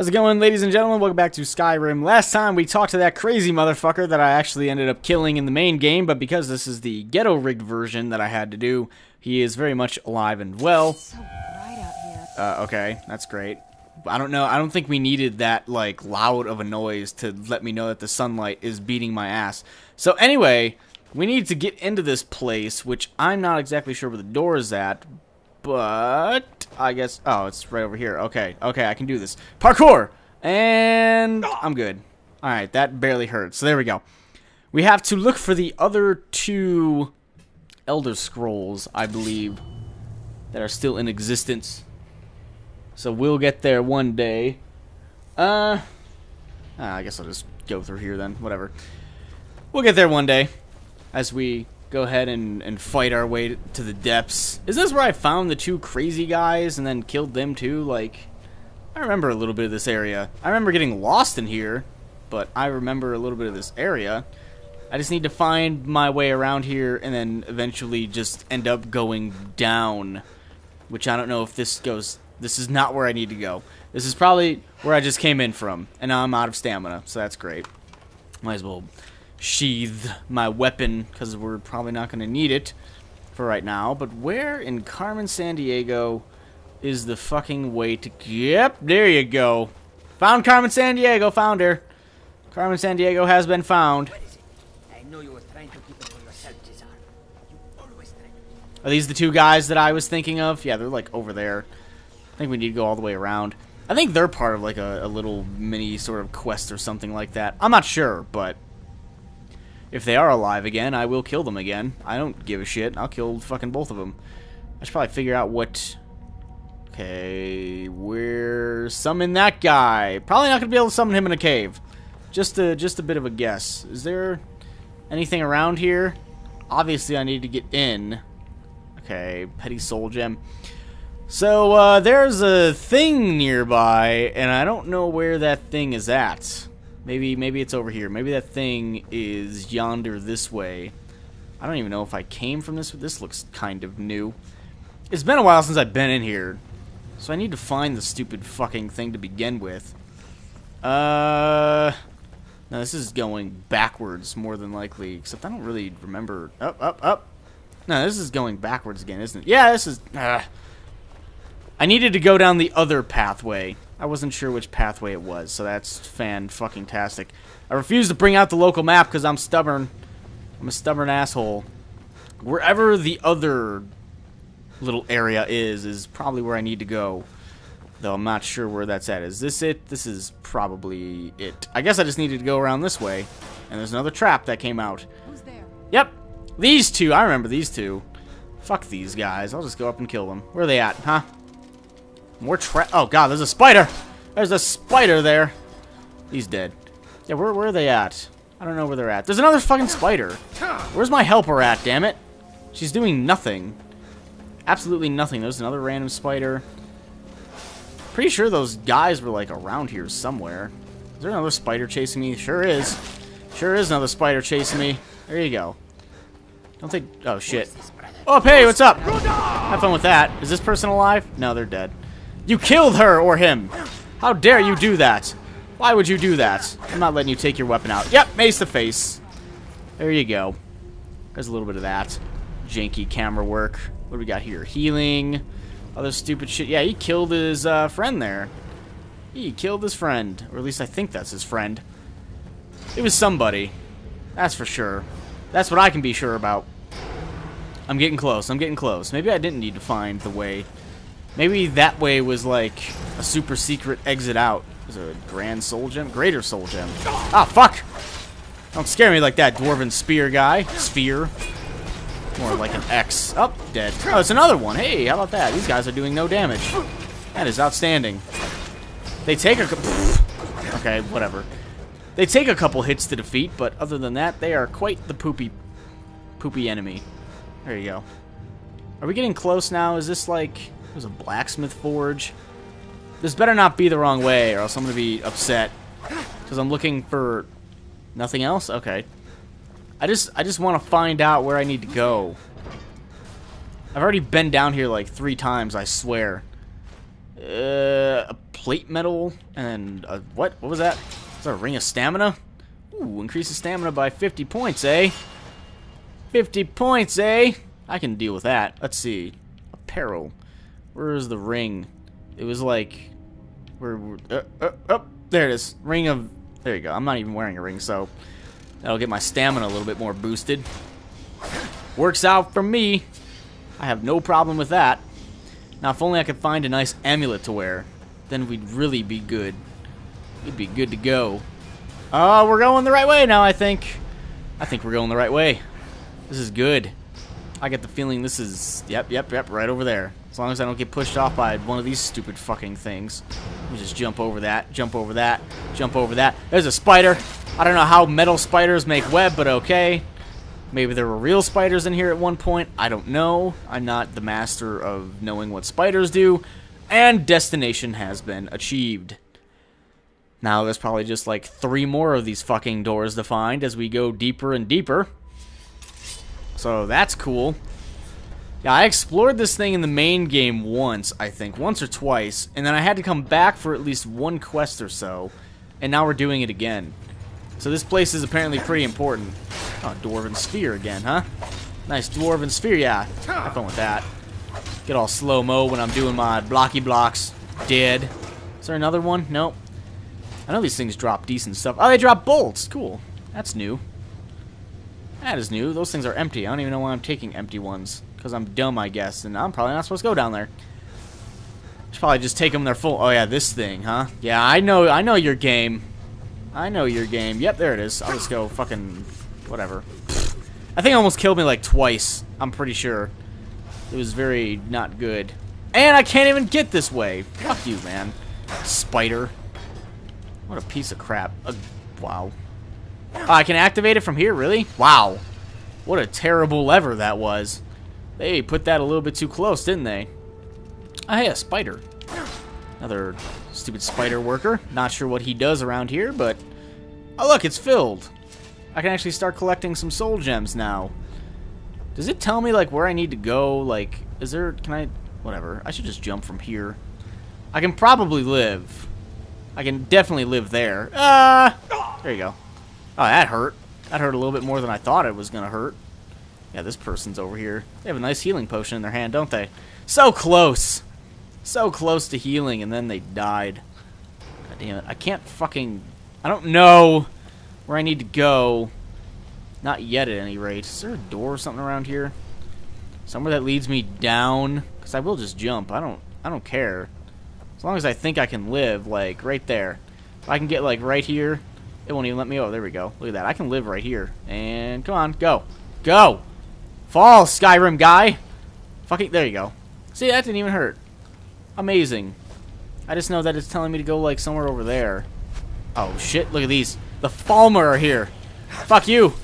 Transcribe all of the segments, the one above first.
How's it going, ladies and gentlemen? Welcome back to Skyrim. Last time we talked to that crazy motherfucker that I actually ended up killing in the main game, but because this is the ghetto rigged version that I had to do, he is very much alive and well. So bright out here. Uh, okay, that's great. I don't know, I don't think we needed that, like, loud of a noise to let me know that the sunlight is beating my ass. So anyway, we need to get into this place, which I'm not exactly sure where the door is at, but I guess, oh, it's right over here. Okay, okay, I can do this. Parkour! And I'm good. Alright, that barely hurt. So there we go. We have to look for the other two Elder Scrolls, I believe, that are still in existence. So we'll get there one day. Uh, ah, I guess I'll just go through here then. Whatever. We'll get there one day as we go ahead and, and fight our way to the depths. Is this where I found the two crazy guys and then killed them too? Like, I remember a little bit of this area. I remember getting lost in here, but I remember a little bit of this area. I just need to find my way around here and then eventually just end up going down. Which I don't know if this goes... This is not where I need to go. This is probably where I just came in from. And now I'm out of stamina, so that's great. Might as well sheathe my weapon because we're probably not going to need it for right now. But where in Carmen Sandiego is the fucking way to... Yep, there you go. Found Carmen Sandiego. found her. Carmen Sandiego has been found. Are these the two guys that I was thinking of? Yeah, they're like over there. I think we need to go all the way around. I think they're part of like a, a little mini sort of quest or something like that. I'm not sure, but if they are alive again, I will kill them again. I don't give a shit. I'll kill fucking both of them. I should probably figure out what... Okay, where... Summon that guy. Probably not to be able to summon him in a cave. Just a, just a bit of a guess. Is there anything around here? Obviously, I need to get in. Okay, Petty Soul Gem. So, uh, there's a thing nearby, and I don't know where that thing is at. Maybe maybe it's over here. Maybe that thing is yonder this way. I don't even know if I came from this. This looks kind of new. It's been a while since I've been in here. So I need to find the stupid fucking thing to begin with. Uh... No, this is going backwards more than likely. Except I don't really remember... Up, up, up. No, this is going backwards again, isn't it? Yeah, this is... Uh, I needed to go down the other pathway. I wasn't sure which pathway it was, so that's fan-fucking-tastic. I refuse to bring out the local map because I'm stubborn. I'm a stubborn asshole. Wherever the other little area is, is probably where I need to go. Though I'm not sure where that's at. Is this it? This is probably it. I guess I just needed to go around this way. And there's another trap that came out. Who's there? Yep. These two. I remember these two. Fuck these guys. I'll just go up and kill them. Where are they at, huh? More trap. Oh, God, there's a spider. There's a spider there. He's dead. Yeah, where, where are they at? I don't know where they're at. There's another fucking spider. Where's my helper at, damn it? She's doing nothing. Absolutely nothing. There's another random spider. Pretty sure those guys were, like, around here somewhere. Is there another spider chasing me? Sure is. Sure is another spider chasing me. There you go. Don't think... Oh, shit. Oh, hey, what's up? Have fun with that. Is this person alive? No, they're dead. You killed her or him. How dare you do that? Why would you do that? I'm not letting you take your weapon out. Yep, mace the face. There you go. There's a little bit of that. Janky camera work. What do we got here? Healing. Other stupid shit. Yeah, he killed his uh, friend there. He killed his friend. Or at least I think that's his friend. It was somebody. That's for sure. That's what I can be sure about. I'm getting close. I'm getting close. Maybe I didn't need to find the way Maybe that way was like a super secret exit out. Is a grand soul gem? Greater soul gem. Ah, fuck! Don't scare me like that, dwarven spear guy. Sphere. More like an X. Up, oh, dead. Oh, it's another one. Hey, how about that? These guys are doing no damage. That is outstanding. They take a... Okay, whatever. They take a couple hits to defeat, but other than that, they are quite the poopy, poopy enemy. There you go. Are we getting close now? Is this like... There's a blacksmith forge. This better not be the wrong way, or else I'm going to be upset. Because I'm looking for nothing else? Okay. I just I just want to find out where I need to go. I've already been down here like three times, I swear. Uh, a plate metal and uh, what? What was that? Is that a ring of stamina? Ooh, increases stamina by 50 points, eh? 50 points, eh? I can deal with that. Let's see. Apparel. Where is the ring? It was like... Where... Uh, uh, uh, there it is. Ring of... There you go. I'm not even wearing a ring, so... That'll get my stamina a little bit more boosted. Works out for me. I have no problem with that. Now, if only I could find a nice amulet to wear, then we'd really be good. We'd be good to go. Oh, we're going the right way now, I think. I think we're going the right way. This is good. I get the feeling this is... Yep, yep, yep, right over there. As long as I don't get pushed off by one of these stupid fucking things. Let me just jump over that, jump over that, jump over that. There's a spider. I don't know how metal spiders make web, but okay. Maybe there were real spiders in here at one point. I don't know. I'm not the master of knowing what spiders do. And destination has been achieved. Now there's probably just like three more of these fucking doors to find as we go deeper and deeper. So that's cool. Yeah, I explored this thing in the main game once, I think. Once or twice. And then I had to come back for at least one quest or so. And now we're doing it again. So this place is apparently pretty important. Oh, Dwarven Sphere again, huh? Nice Dwarven Sphere, yeah. Have fun with that. Get all slow-mo when I'm doing my blocky blocks. Dead. Is there another one? Nope. I know these things drop decent stuff. Oh, they drop bolts. Cool. That's new. That is new. Those things are empty. I don't even know why I'm taking empty ones. Because I'm dumb, I guess. And I'm probably not supposed to go down there. Should probably just take them their full... Oh, yeah, this thing, huh? Yeah, I know I know your game. I know your game. Yep, there it is. I'll just go fucking... Whatever. I think almost killed me like twice. I'm pretty sure. It was very not good. And I can't even get this way. Fuck you, man. Spider. What a piece of crap. Uh, wow. Oh, I can activate it from here, really? Wow. What a terrible lever that was. They put that a little bit too close, didn't they? Oh, hey, a spider. Another stupid spider worker. Not sure what he does around here, but... Oh, look, it's filled. I can actually start collecting some soul gems now. Does it tell me, like, where I need to go? Like, is there... Can I... Whatever. I should just jump from here. I can probably live. I can definitely live there. Ah! Uh, there you go. Oh, that hurt. That hurt a little bit more than I thought it was going to hurt. Yeah, this person's over here. They have a nice healing potion in their hand, don't they? So close! So close to healing, and then they died. God damn it. I can't fucking... I don't know where I need to go. Not yet, at any rate. Is there a door or something around here? Somewhere that leads me down? Because I will just jump. I don't... I don't care. As long as I think I can live, like, right there. If I can get, like, right here, it won't even let me... Oh, there we go. Look at that. I can live right here. And, come on, go. Go! Fall, Skyrim guy! Fucking... There you go. See, that didn't even hurt. Amazing. I just know that it's telling me to go, like, somewhere over there. Oh, shit. Look at these. The Falmer are here. Fuck you.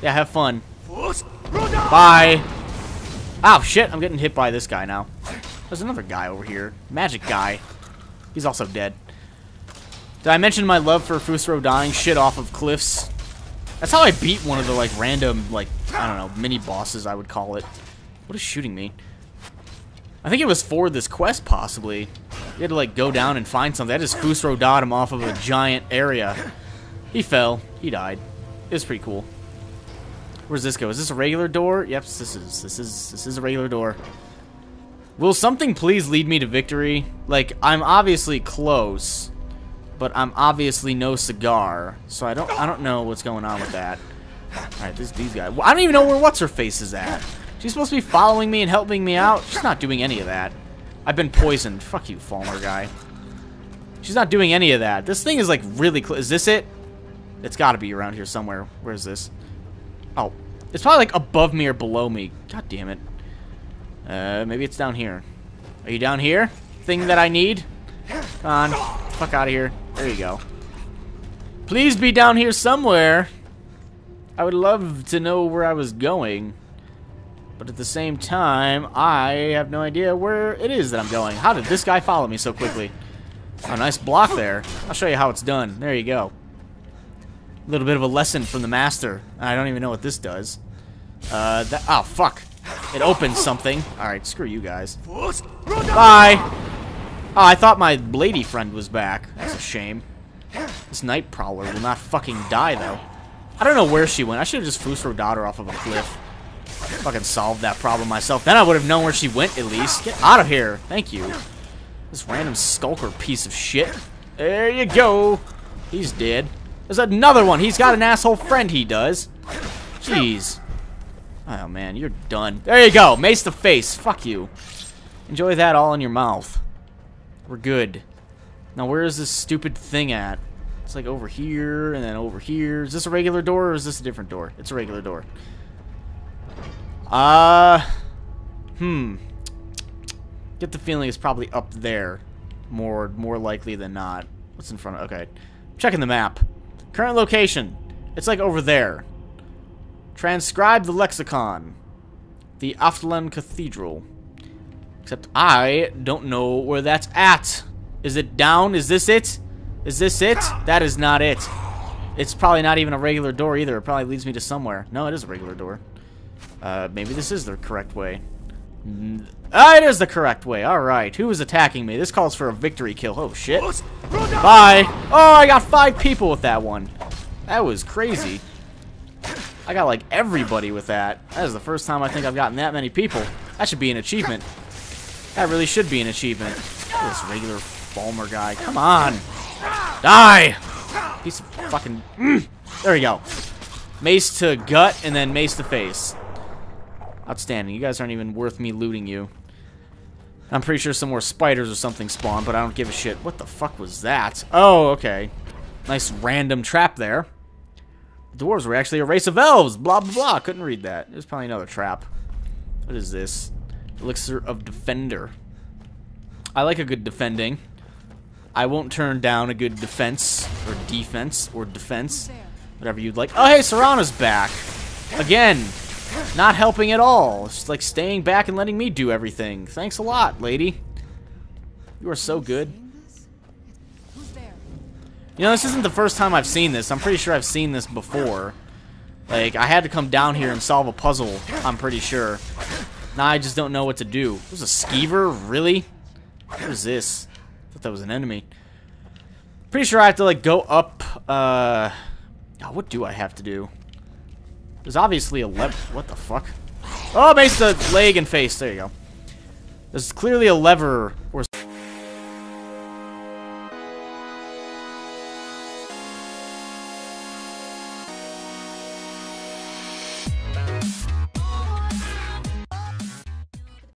Yeah, have fun. Bye. Oh, shit. I'm getting hit by this guy now. There's another guy over here. Magic guy. He's also dead. Did I mention my love for Fusro dying shit off of cliffs? That's how I beat one of the, like, random, like, I don't know, mini-bosses, I would call it. What is shooting me? I think it was for this quest, possibly. You had to, like, go down and find something. I just Fusro dot him off of a giant area. He fell. He died. It was pretty cool. Where's this go? Is this a regular door? Yep, this is. This is. This is a regular door. Will something please lead me to victory? Like, I'm obviously close, but I'm obviously no cigar, so I don't I don't know what's going on with that. Alright, this these guys. I don't even know where What's-Her-Face is at. She's supposed to be following me and helping me out. She's not doing any of that. I've been poisoned. Fuck you, Falmer guy. She's not doing any of that. This thing is, like, really close. Is this it? It's got to be around here somewhere. Where is this? Oh. It's probably, like, above me or below me. God damn it. Uh, maybe it's down here. Are you down here? Thing that I need? Come on. Fuck out of here. There you go. Please be down here somewhere. I would love to know where I was going. But at the same time, I have no idea where it is that I'm going. How did this guy follow me so quickly? Oh, nice block there. I'll show you how it's done. There you go. A little bit of a lesson from the master. I don't even know what this does. Uh, that, oh, fuck. It opens something. Alright, screw you guys. Bye! Oh, I thought my lady friend was back. That's a shame. This night prowler will not fucking die, though. I don't know where she went. I should have just Fusro her daughter off of a cliff. Fucking solved that problem myself. Then I would have known where she went, at least. Get out of here. Thank you. This random skulker piece of shit. There you go. He's dead. There's another one. He's got an asshole friend, he does. Jeez. Oh, man, you're done. There you go. Mace the face. Fuck you. Enjoy that all in your mouth. We're good. Now, where is this stupid thing at? It's like over here and then over here. Is this a regular door or is this a different door? It's a regular door. Uh, hmm. Get the feeling it's probably up there. More, more likely than not. What's in front of... Okay. Checking the map. Current location. It's like over there. Transcribe the lexicon. The Alftand Cathedral. Except I don't know where that's at. Is it down? Is this it? Is this it? That is not it. It's probably not even a regular door either. It probably leads me to somewhere. No, it is a regular door. Uh, maybe this is the correct way. Ah, it is the correct way. Alright. Who is attacking me? This calls for a victory kill. Oh, shit. Bye. Oh, I got five people with that one. That was crazy. I got, like, everybody with that. That is the first time I think I've gotten that many people. That should be an achievement. That really should be an achievement. This regular Falmer guy. Come on. Die! Piece of fucking... Mm. There we go. Mace to gut, and then mace to face. Outstanding. You guys aren't even worth me looting you. I'm pretty sure some more spiders or something spawn, but I don't give a shit. What the fuck was that? Oh, okay. Nice random trap there. The dwarves were actually a race of elves. Blah, blah, blah. Couldn't read that. There's probably another trap. What is this? Elixir of Defender. I like a good defending. I won't turn down a good defense, or defense, or defense. Whatever you'd like. Oh, hey, Serana's back. Again. Not helping at all. Just like staying back and letting me do everything. Thanks a lot, lady. You are so good. You know, this isn't the first time I've seen this. I'm pretty sure I've seen this before. Like, I had to come down here and solve a puzzle, I'm pretty sure. Now I just don't know what to do. There's a skeever? Really? What is this? I thought that was an enemy. Pretty sure I have to, like, go up, uh... Oh, what do I have to do? There's obviously a lever. What the fuck? Oh, base the leg and face. There you go. There's clearly a lever or